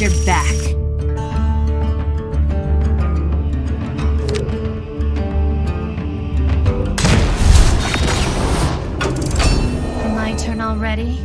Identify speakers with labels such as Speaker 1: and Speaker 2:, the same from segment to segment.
Speaker 1: Your back. My turn already?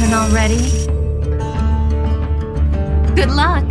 Speaker 1: Turn already? Good luck.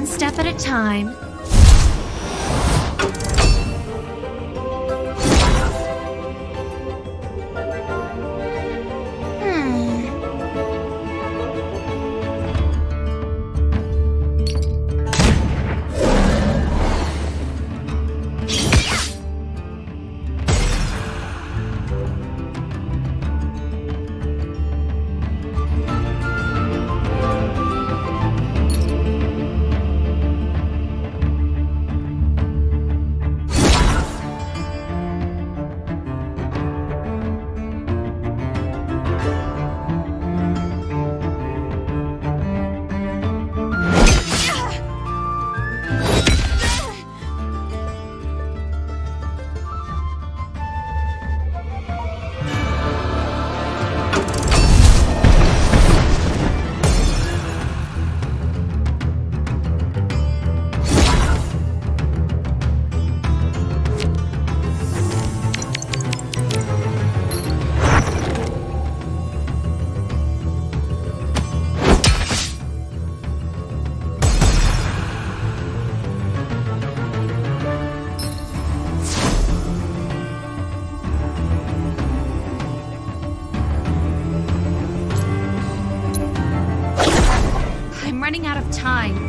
Speaker 1: One step at a time. Time.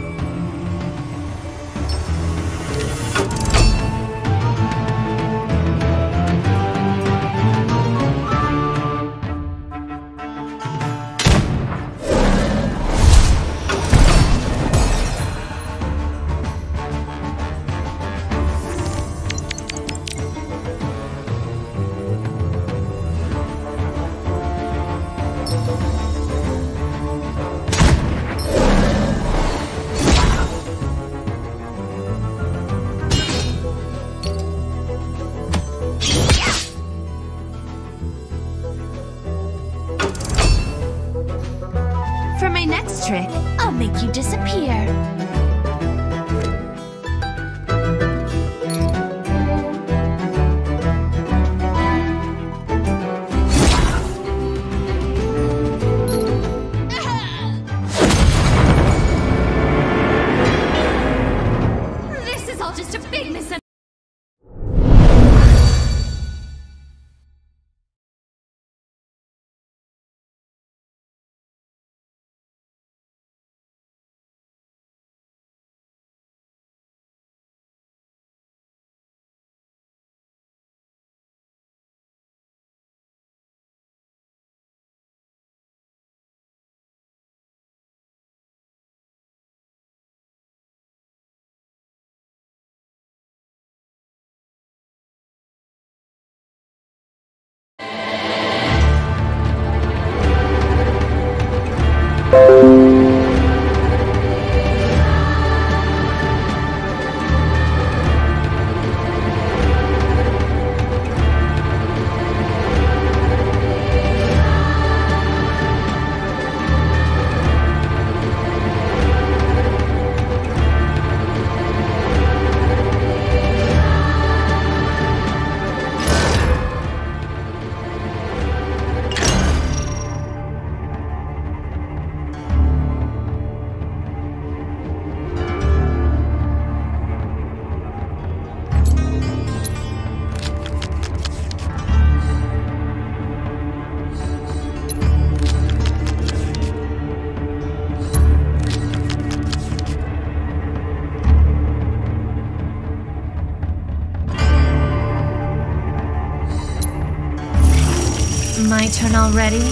Speaker 1: Turn already?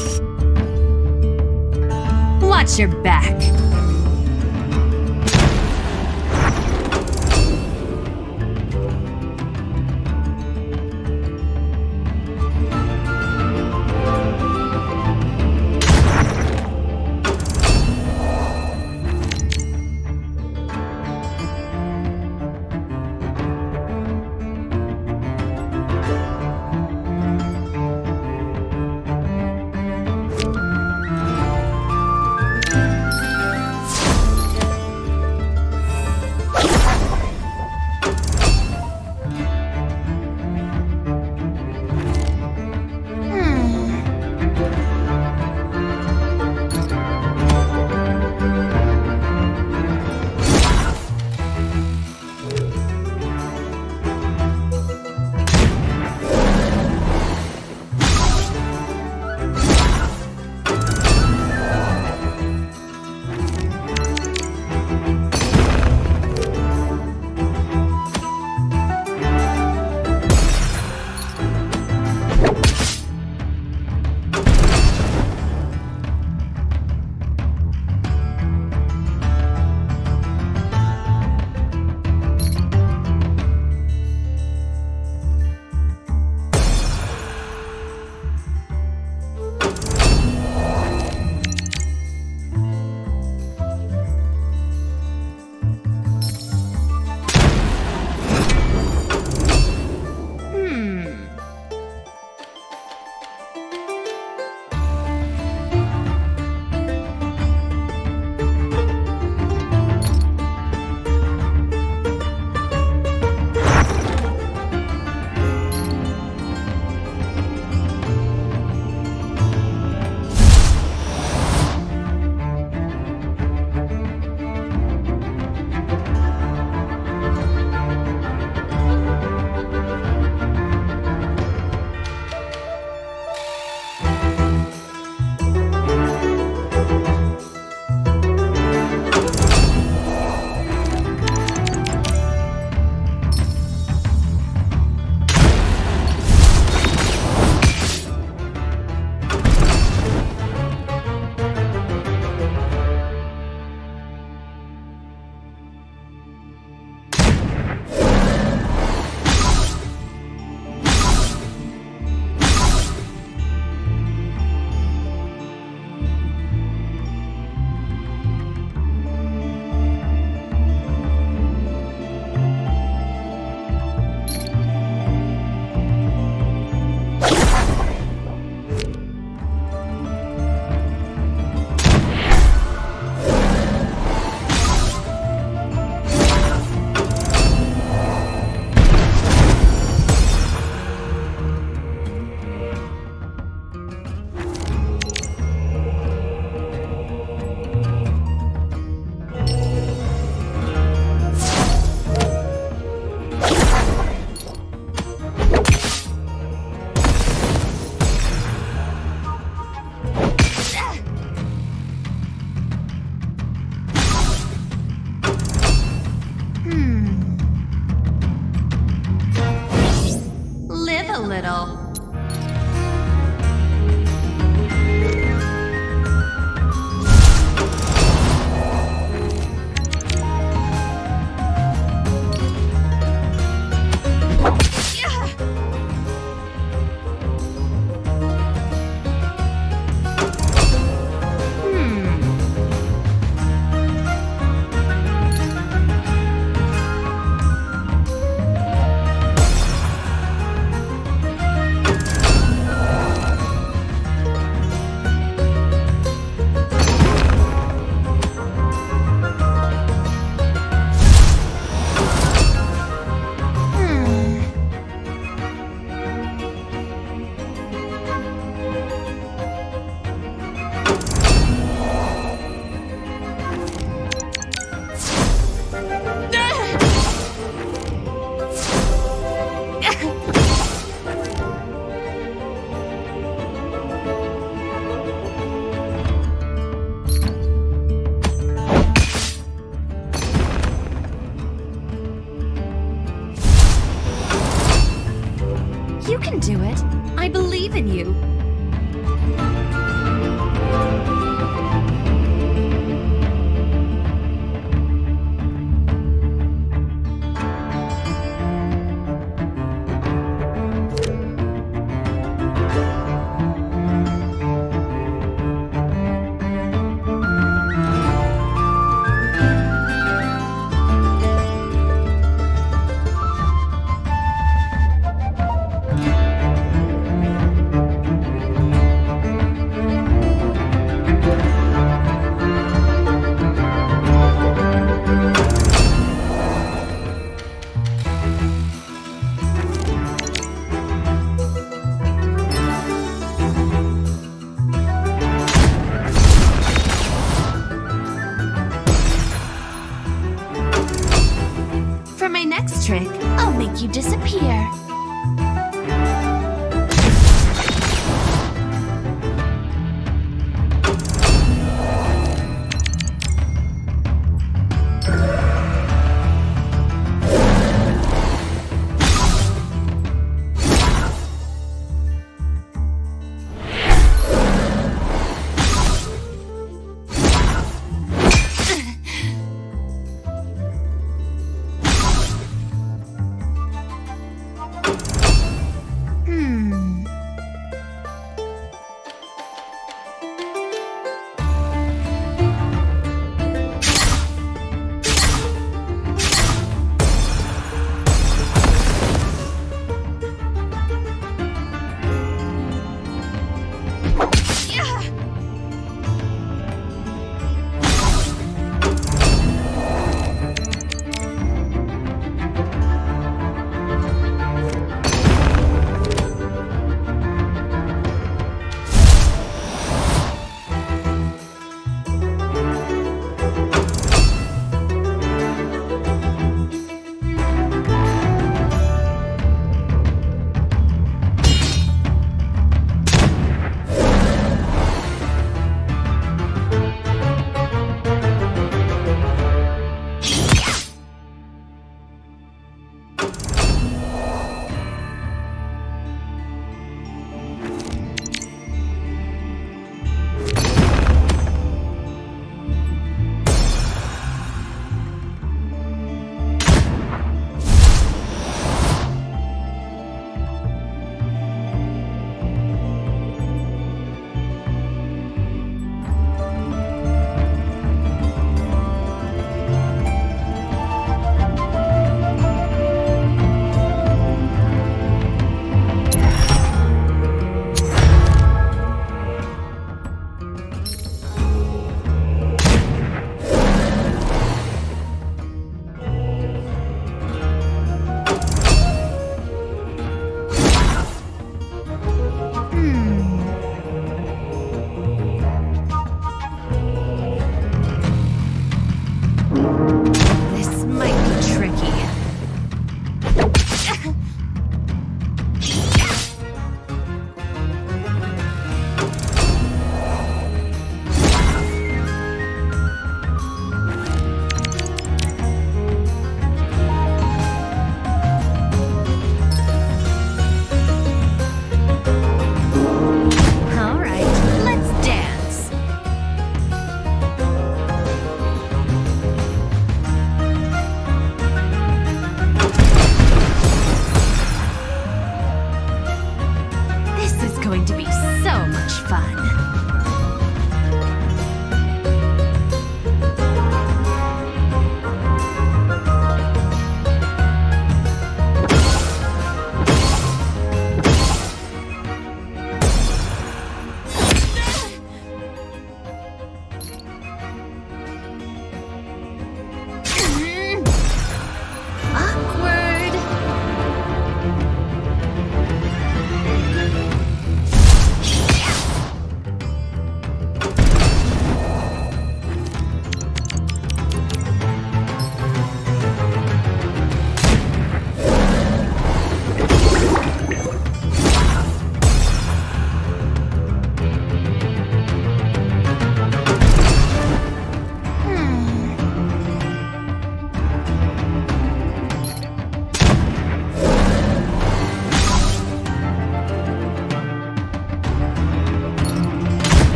Speaker 1: Watch your back.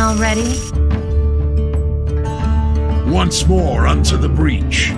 Speaker 1: Already?
Speaker 2: Once more unto the breach.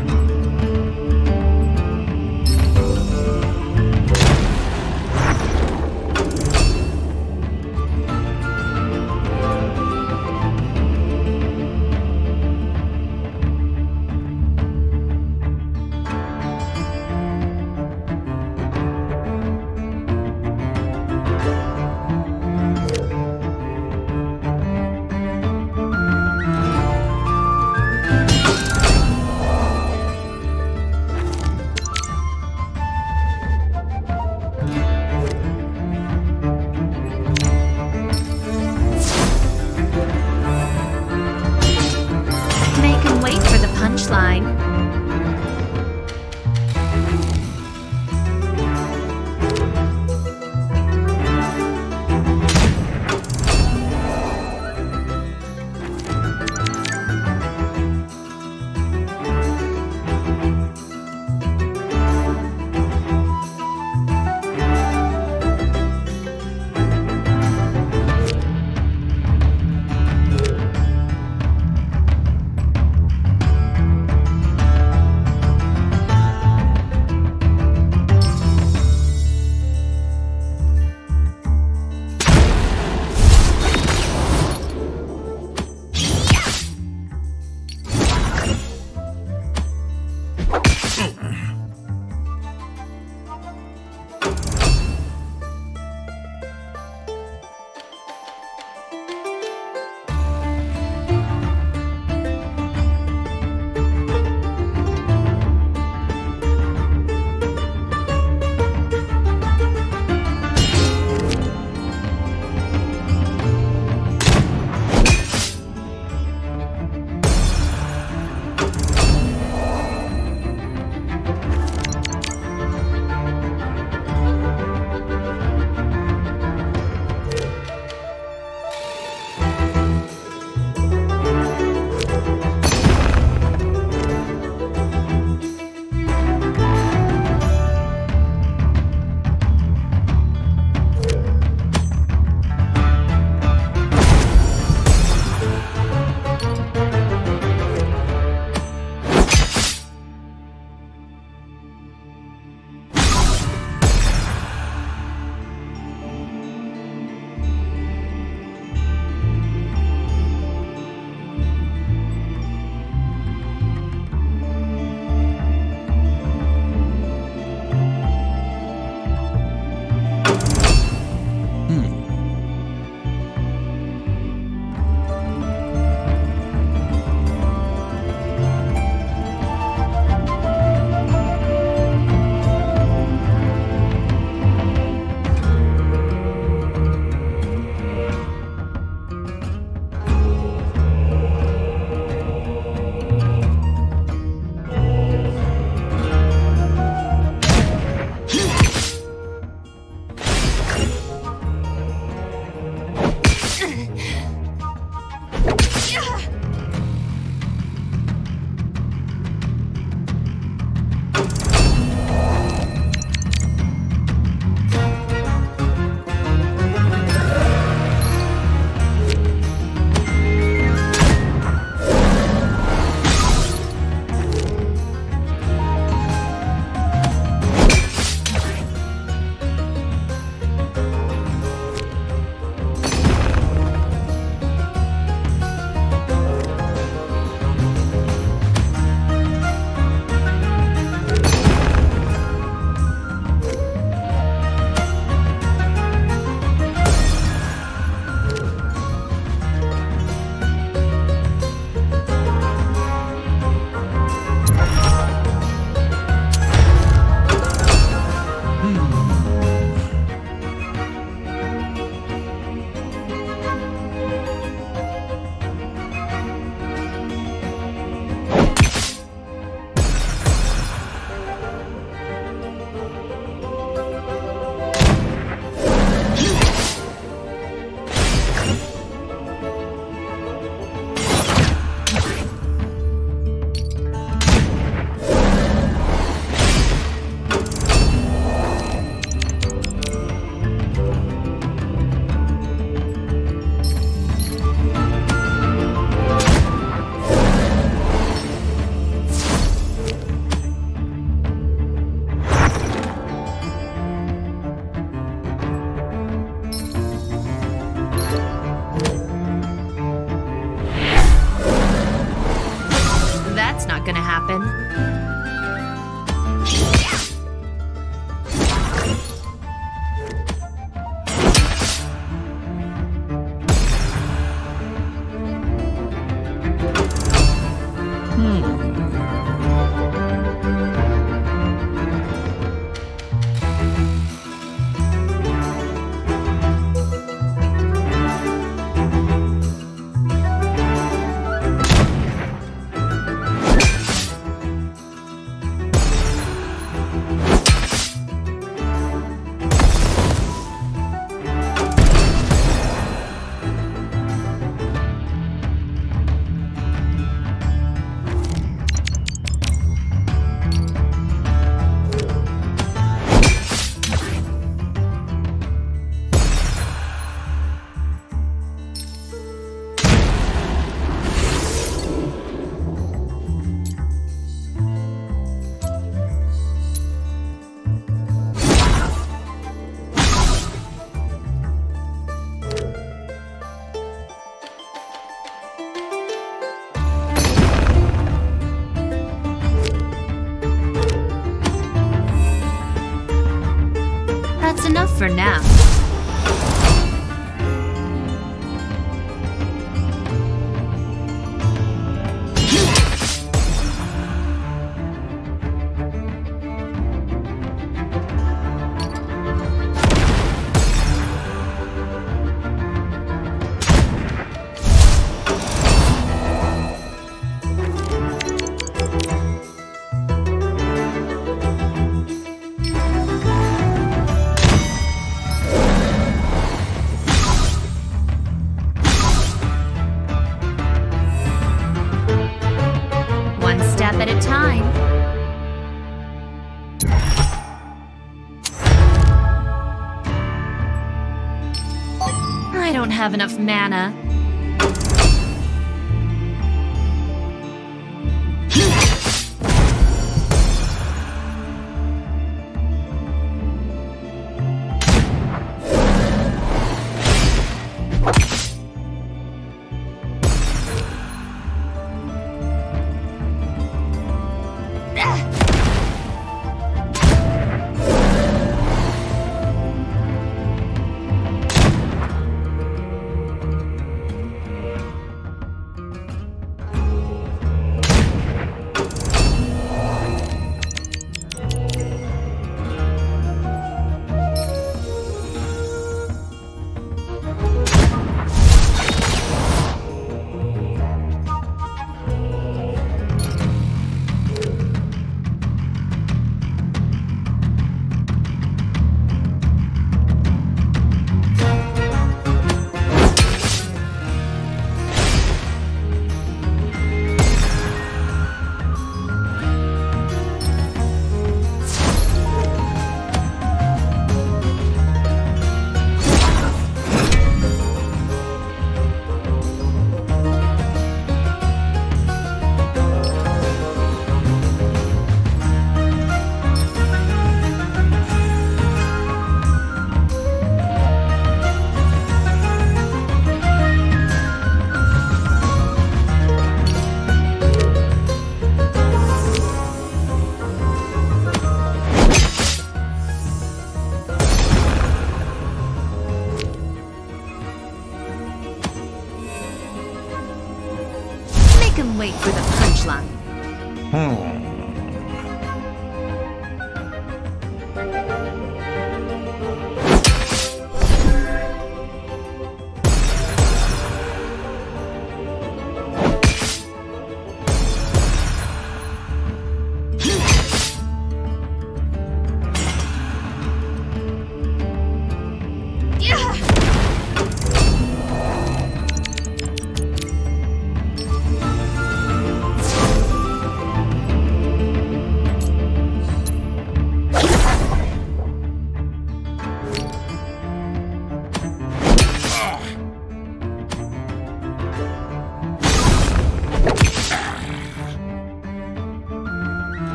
Speaker 1: Have enough mana.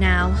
Speaker 1: Now.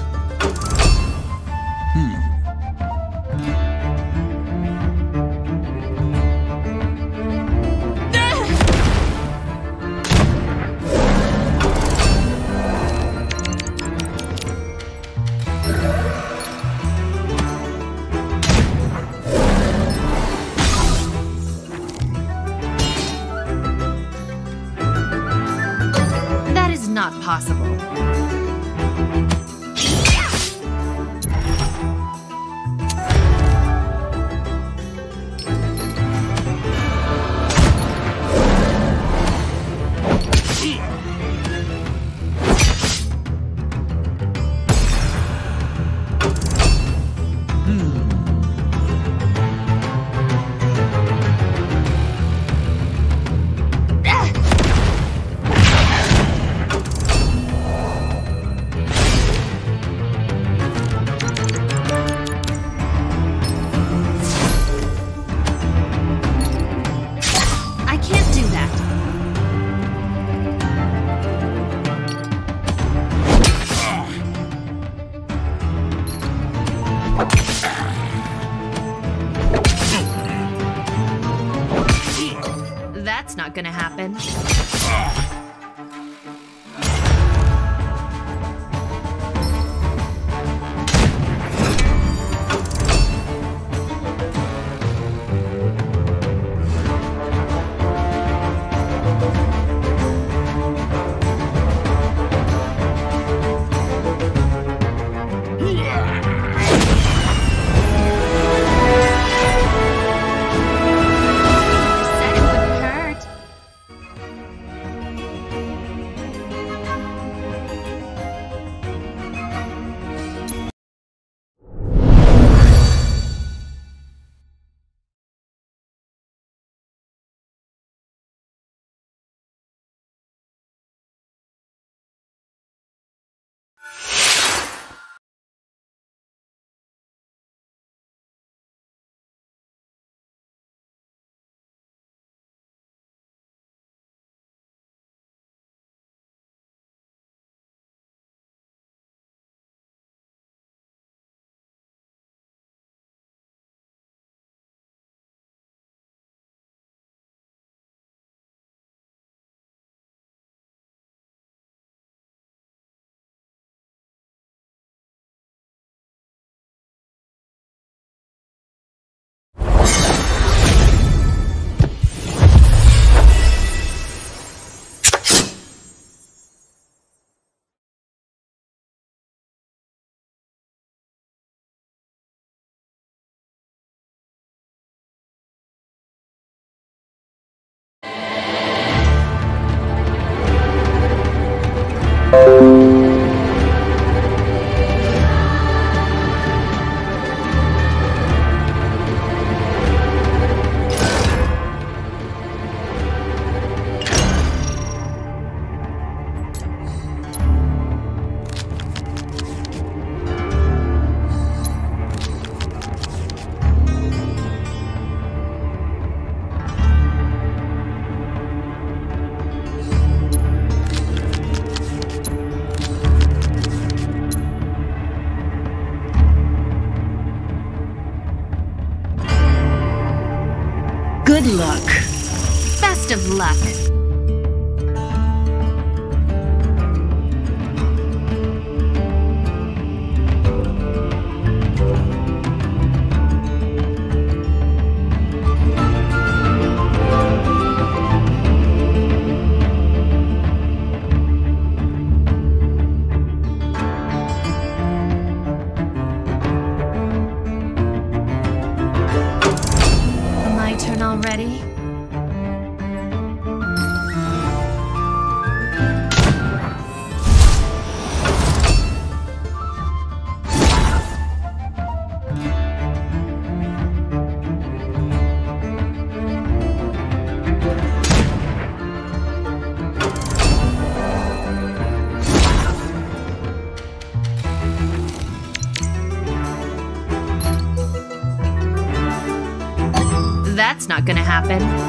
Speaker 1: Happen.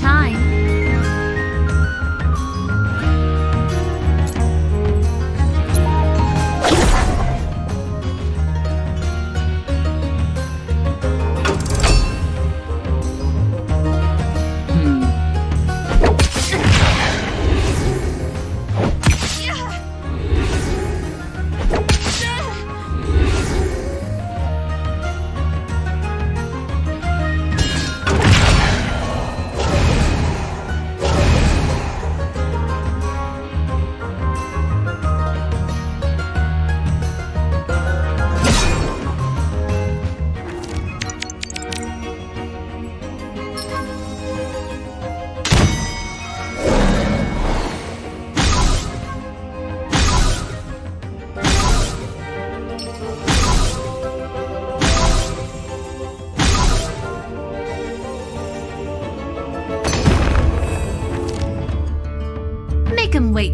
Speaker 1: Time.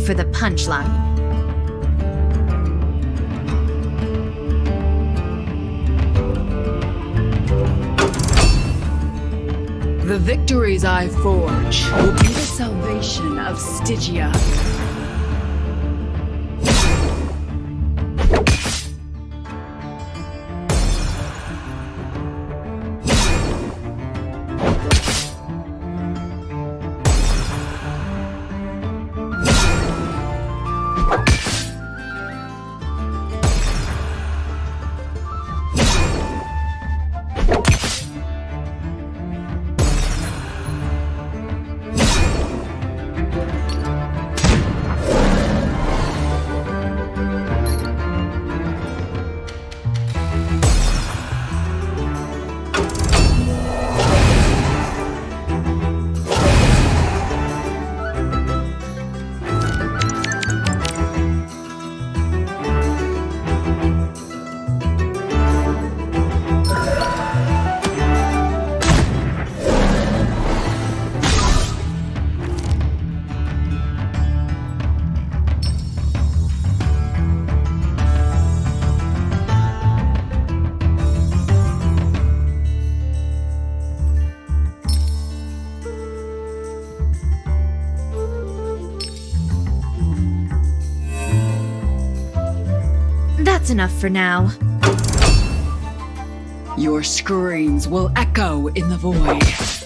Speaker 1: For the punchline.
Speaker 3: The victories I forge will be the salvation of Stygia.
Speaker 1: Enough for now.
Speaker 3: Your screams will echo in the void.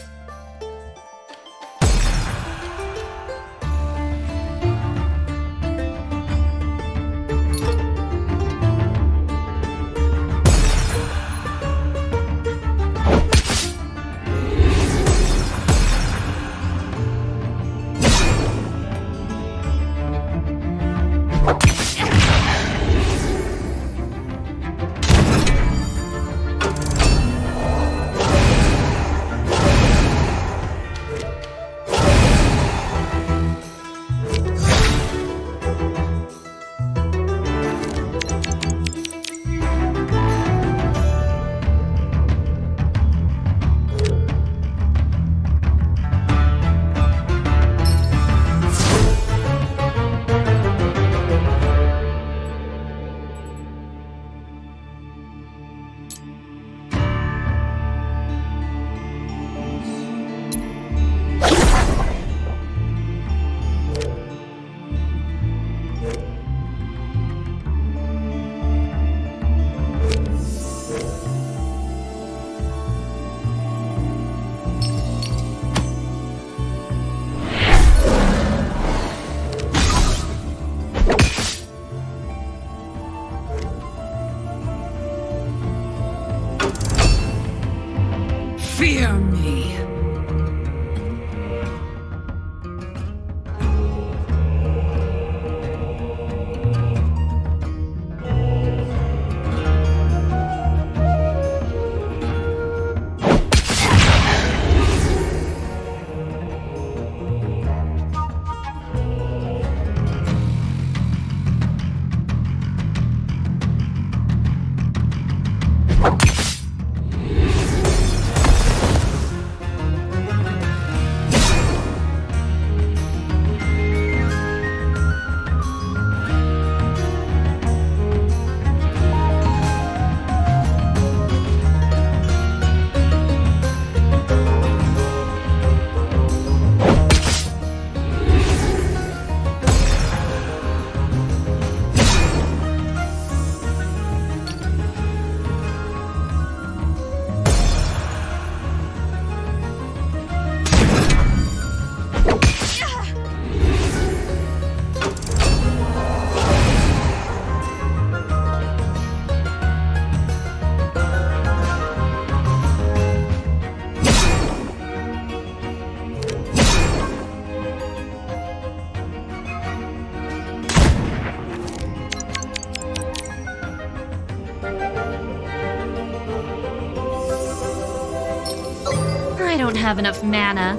Speaker 1: Have enough mana.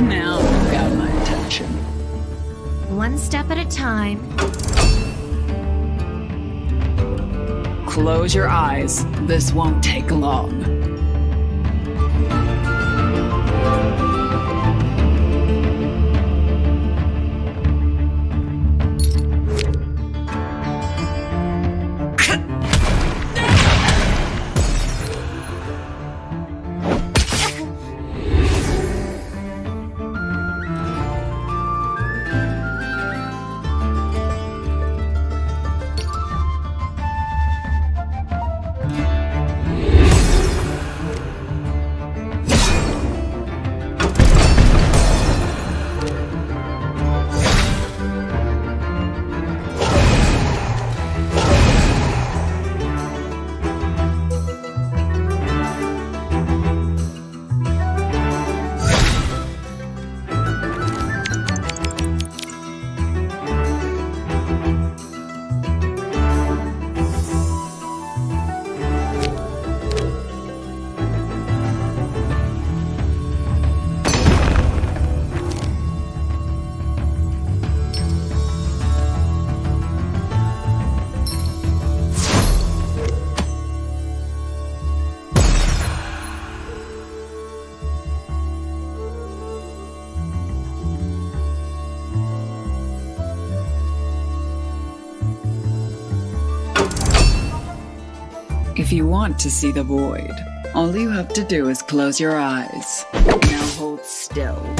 Speaker 3: Now you've got my attention.
Speaker 1: One step at a time.
Speaker 3: Close your eyes. This won't take long. Want to see the void, all you have to do is close your eyes. Now hold still.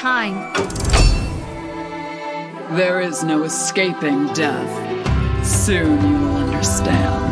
Speaker 1: Time.
Speaker 3: There is no escaping death. Soon you will understand.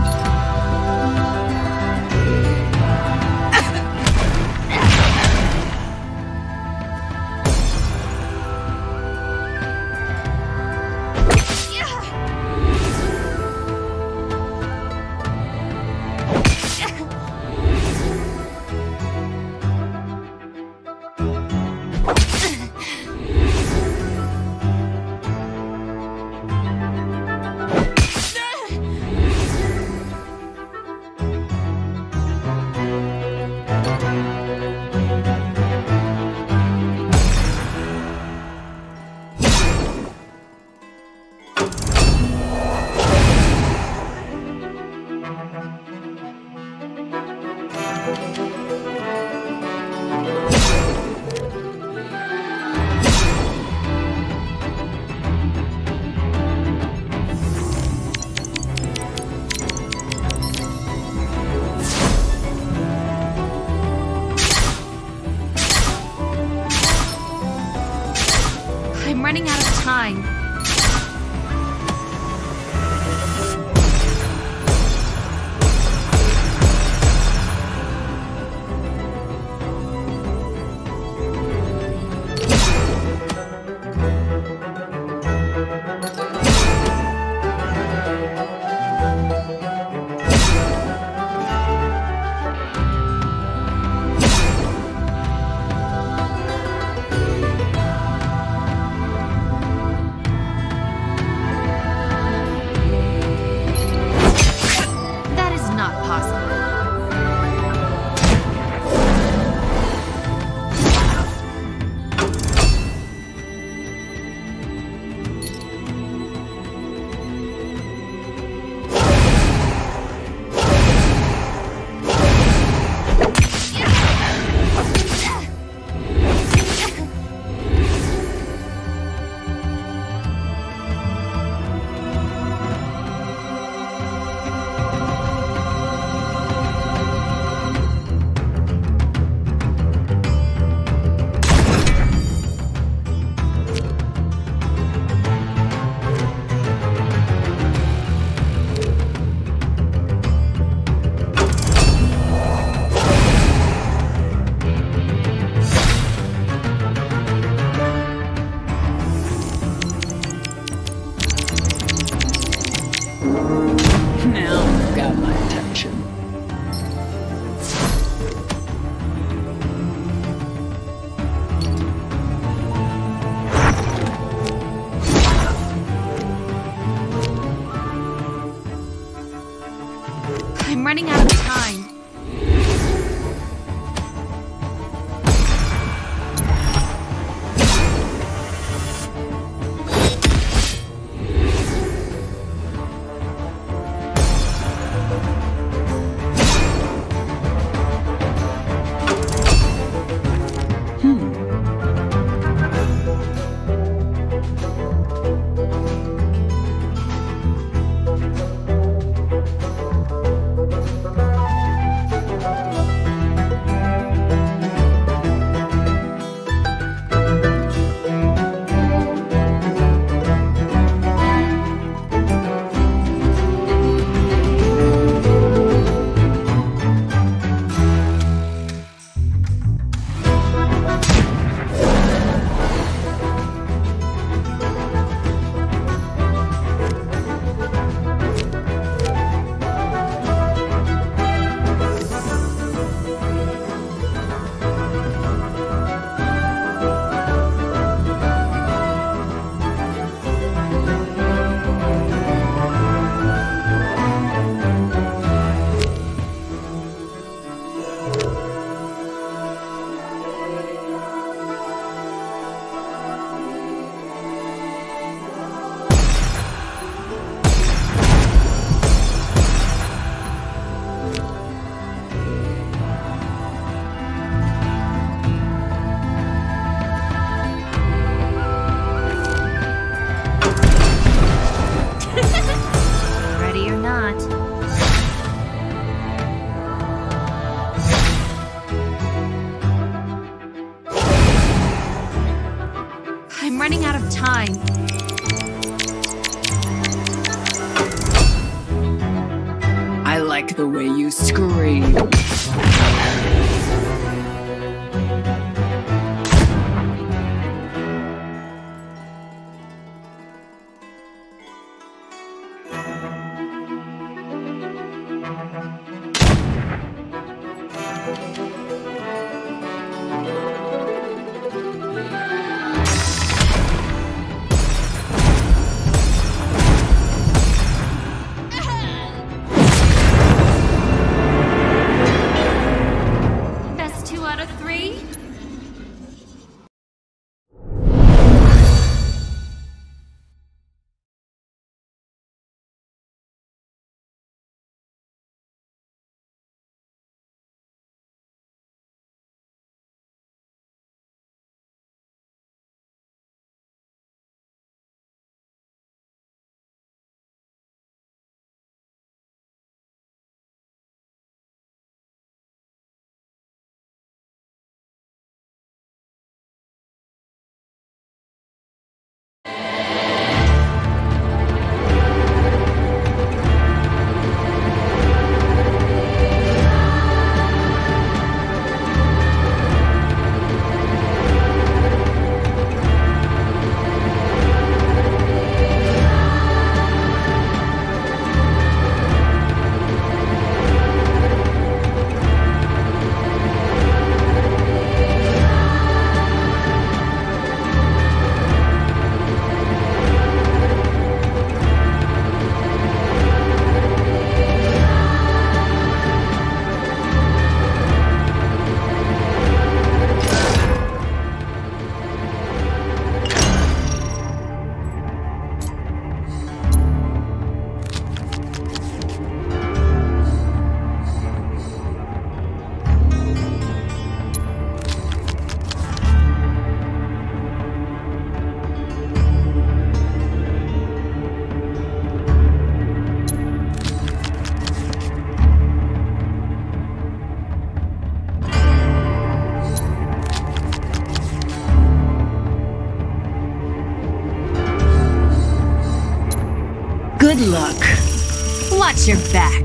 Speaker 3: Good.
Speaker 1: Watch your back.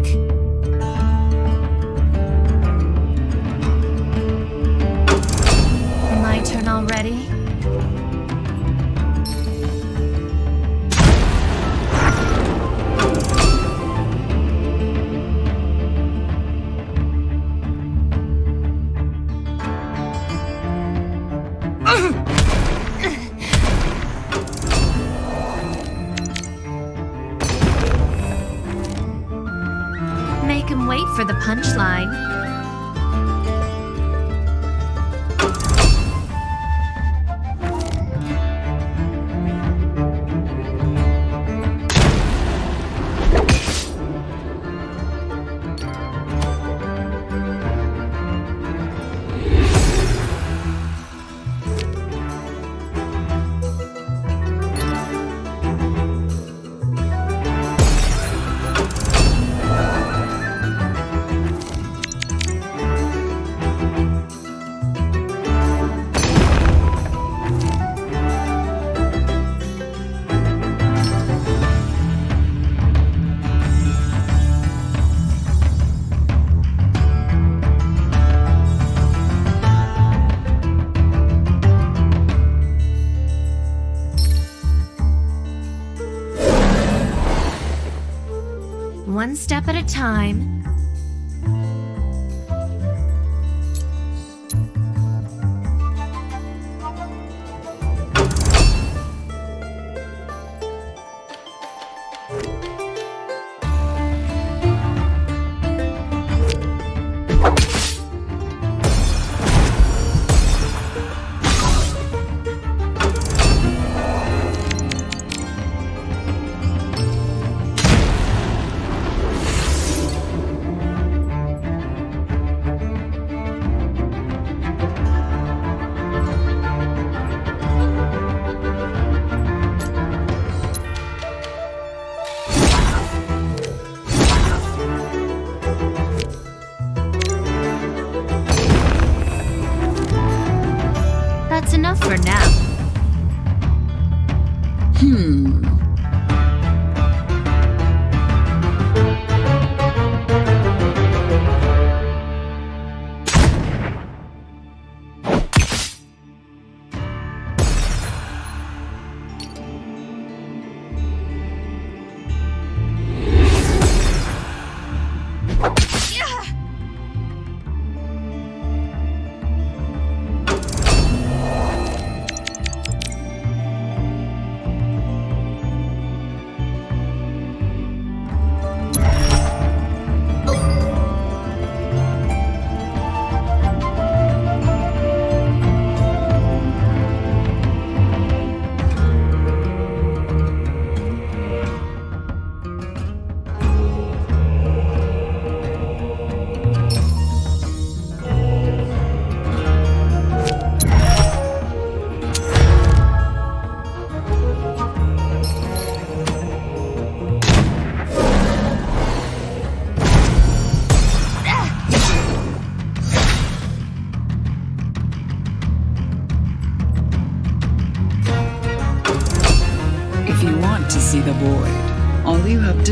Speaker 1: Wait for the punchline. One step at a time.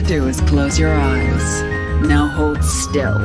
Speaker 3: To do is close your eyes. Now hold still.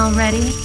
Speaker 1: Already?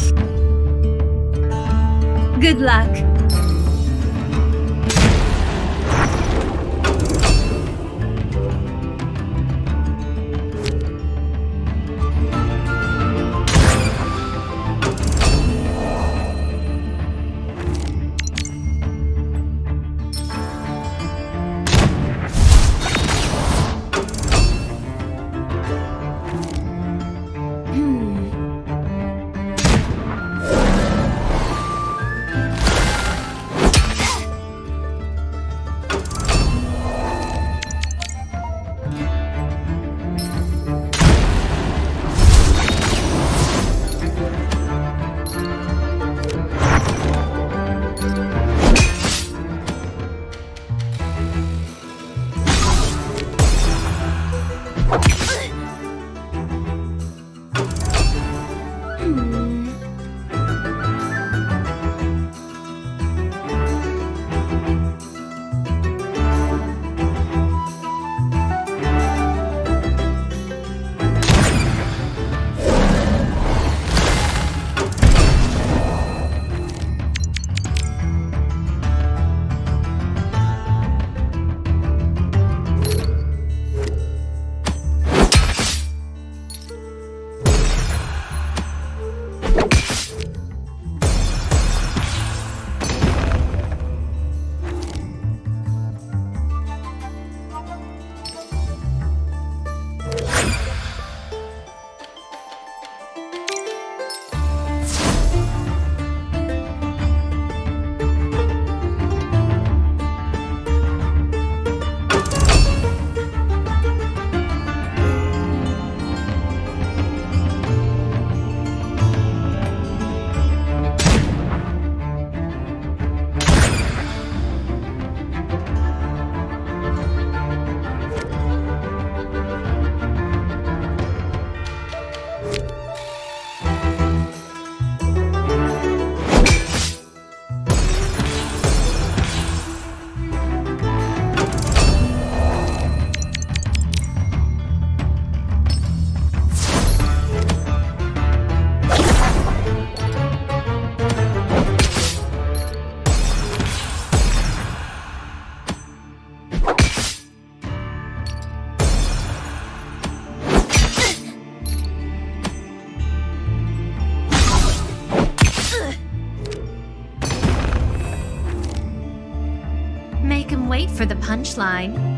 Speaker 1: For the punchline.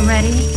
Speaker 1: Already?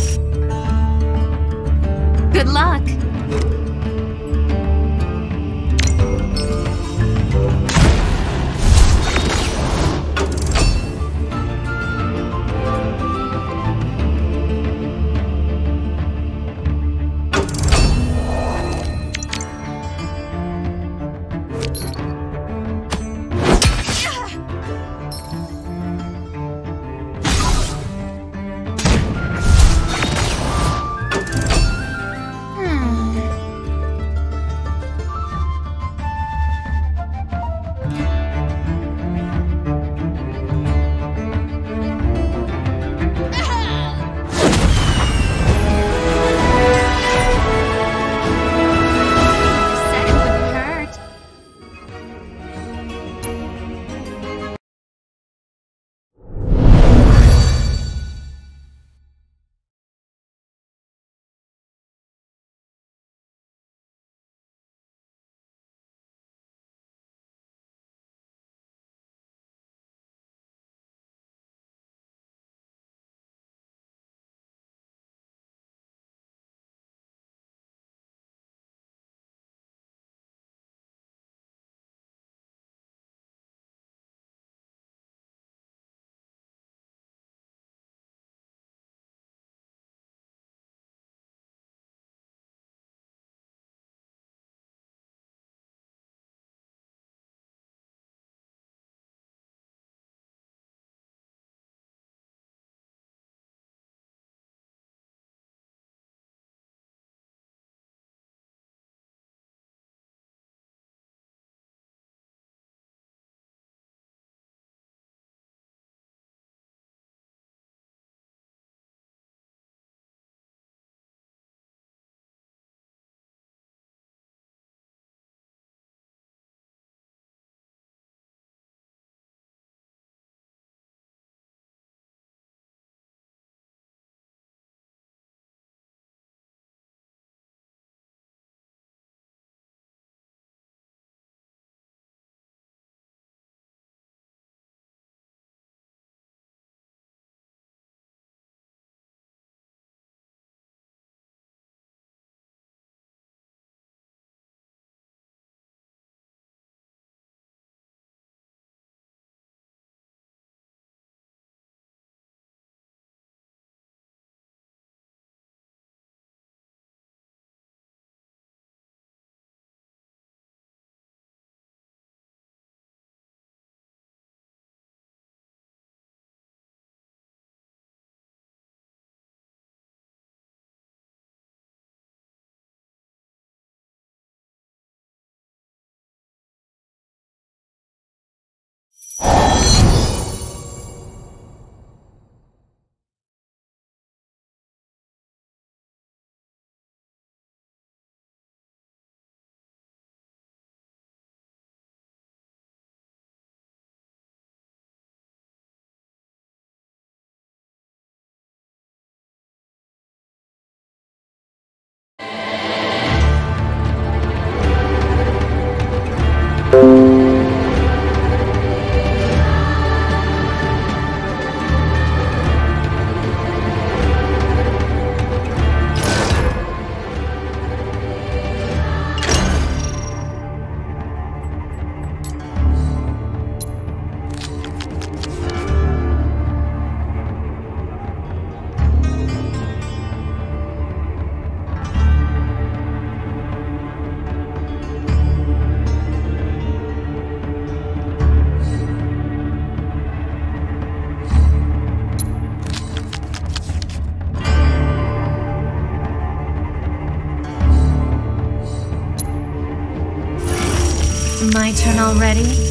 Speaker 1: Turn already?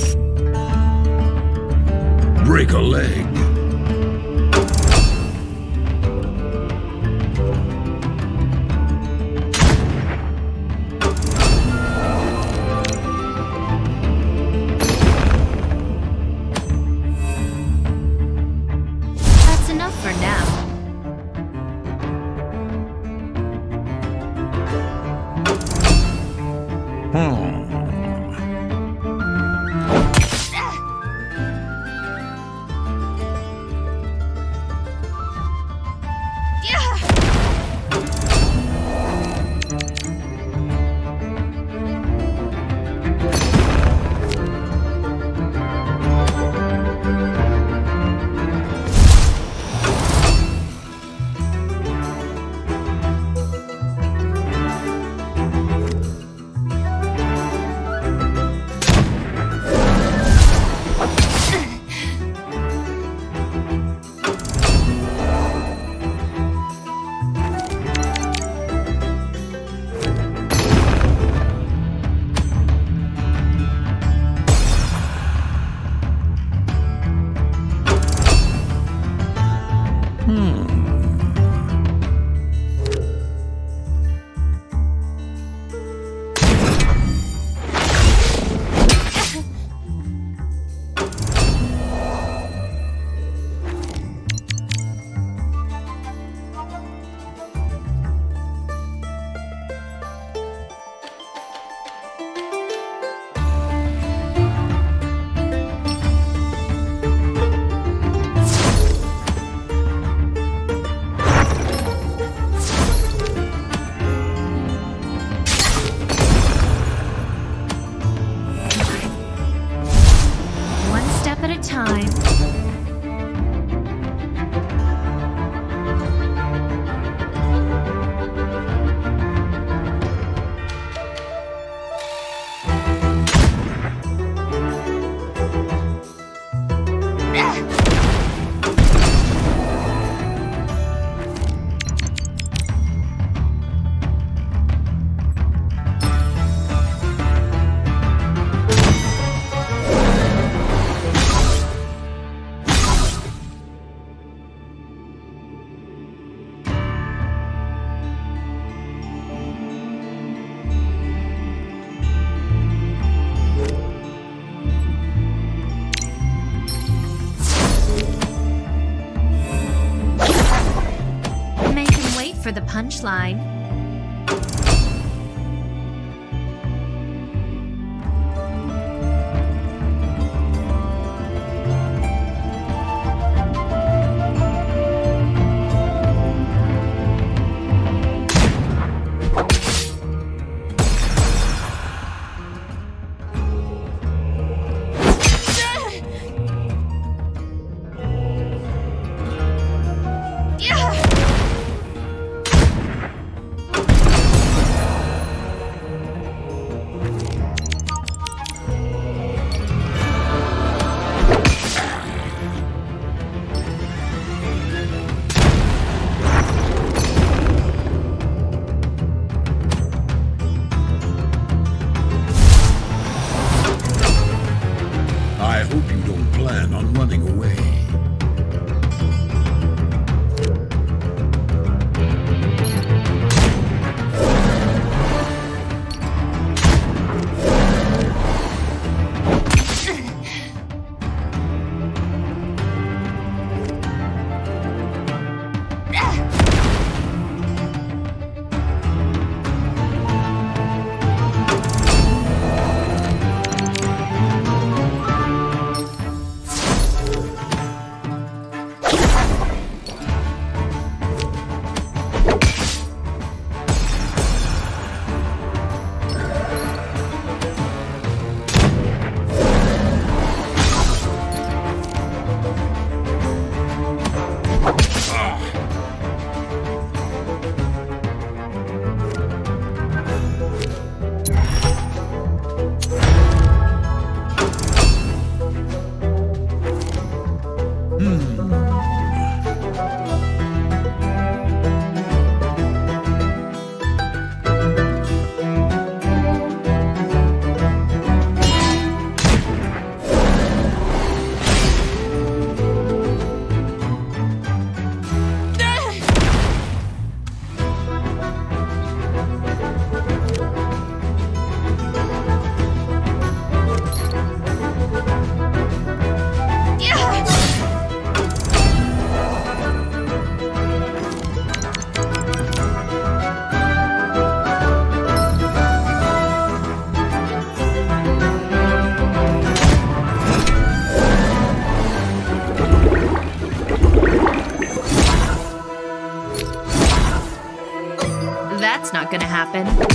Speaker 2: 嗯。Punchline. Happen.